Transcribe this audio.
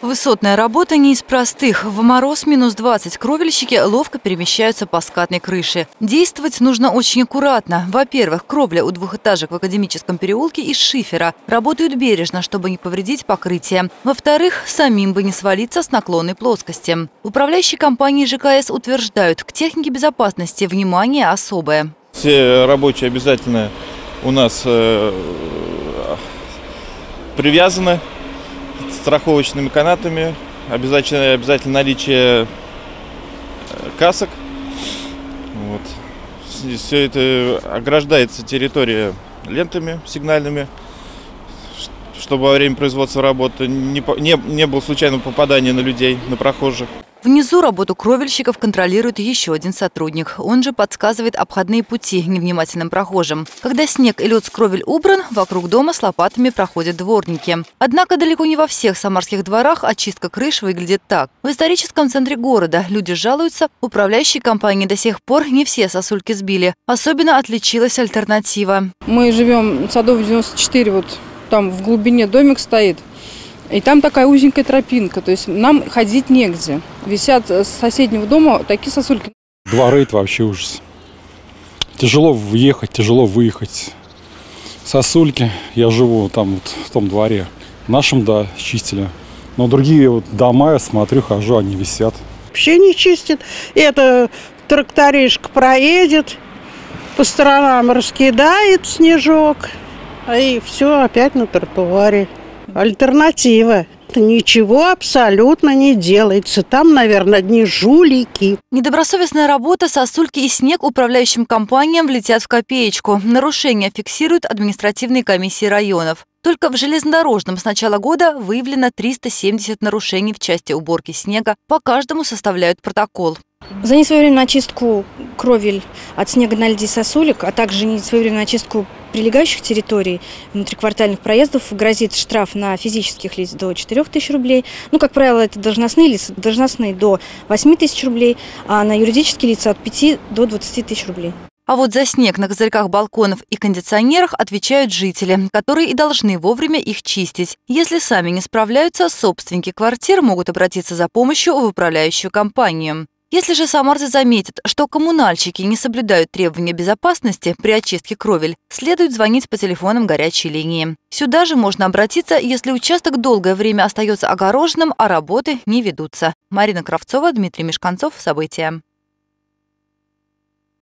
Высотная работа не из простых. В мороз минус 20 кровельщики ловко перемещаются по скатной крыше. Действовать нужно очень аккуратно. Во-первых, кровля у двухэтажек в Академическом переулке из шифера. Работают бережно, чтобы не повредить покрытие. Во-вторых, самим бы не свалиться с наклонной плоскости. Управляющие компании ЖКС утверждают, к технике безопасности внимание особое. Все рабочие обязательно у нас э, привязаны страховочными канатами, обязательно, обязательно наличие э, касок. Вот. Все это ограждается территория лентами сигнальными, чтобы во время производства работы не, не, не было случайного попадания на людей, на прохожих. Внизу работу кровельщиков контролирует еще один сотрудник. Он же подсказывает обходные пути невнимательным прохожим. Когда снег и лед с кровель убран, вокруг дома с лопатами проходят дворники. Однако далеко не во всех самарских дворах очистка крыш выглядит так. В историческом центре города люди жалуются, управляющие компании до сих пор не все сосульки сбили. Особенно отличилась альтернатива. Мы живем в Садов 94, вот там в глубине домик стоит. И там такая узенькая тропинка, то есть нам ходить негде. Висят с соседнего дома такие сосульки. Дворы – это вообще ужас. Тяжело въехать, тяжело выехать. Сосульки, я живу там вот в том дворе. В нашем, да, чистили. Но другие вот дома, я смотрю, хожу, они висят. Вообще не чистит. Это тракторишка проедет, по сторонам раскидает снежок, и все опять на тротуаре альтернатива. Ничего абсолютно не делается. Там, наверное, одни жулики. Недобросовестная работа, сосульки и снег управляющим компаниям влетят в копеечку. Нарушения фиксируют административные комиссии районов. Только в железнодорожном с начала года выявлено 370 нарушений в части уборки снега. По каждому составляют протокол. За несвоевременную очистку кровель от снега на льде сосулек, а также несвоевременную очистку прилегающих территорий внутриквартальных проездов грозит штраф на физических лиц до 4 тысяч рублей. Ну, как правило, это должностные лица, должностные до 8 тысяч рублей, а на юридические лица от 5 до 20 тысяч рублей. А вот за снег на козырьках балконов и кондиционерах отвечают жители, которые и должны вовремя их чистить. Если сами не справляются, собственники квартир могут обратиться за помощью в управляющую компанию. Если же самарцы заметят, что коммунальщики не соблюдают требования безопасности при очистке кровель, следует звонить по телефонам горячей линии. Сюда же можно обратиться, если участок долгое время остается огороженным, а работы не ведутся. Марина Кравцова, Дмитрий Мешканцов. События.